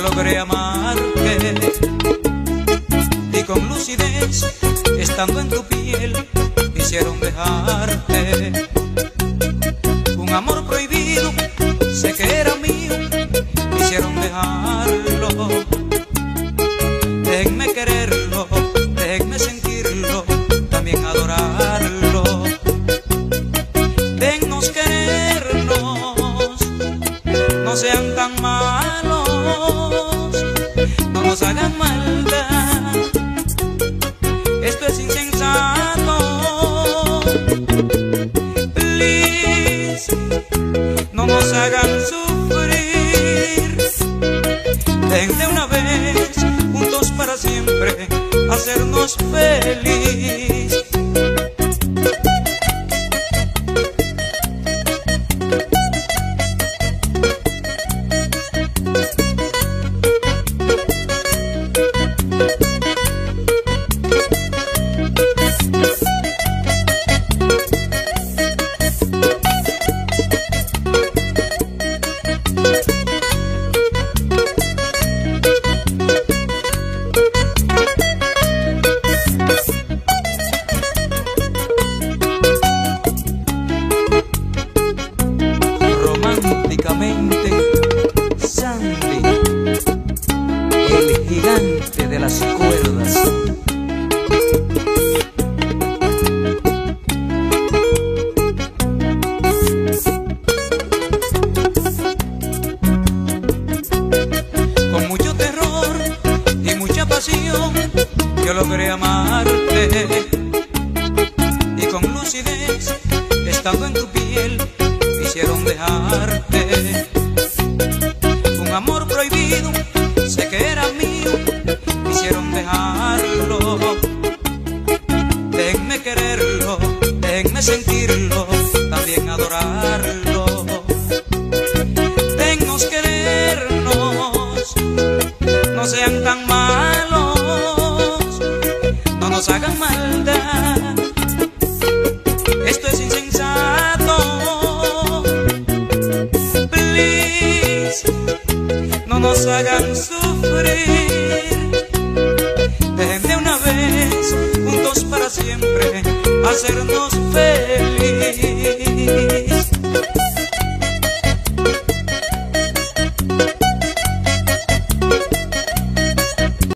logré amarte y con lucidez, estando en tu piel, quisieron dejarte. Un amor nos hagan maldad. Esto es insensato. Please, no nos hagan sufrir. Dejen de una vez, juntos para siempre, hacernos feliz. De las cuerdas. Con mucho terror y mucha pasión yo logré amarte y con lucidez estando en tu piel quisieron dejarte. También adorarlo. Déjennos querernos, no sean tan malos, no nos hagan maldad. Esto es insensato. Please, no nos hagan sufrir. Dejen de una vez, juntos para siempre, hacernos feliz.